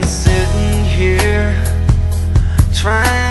been sitting here trying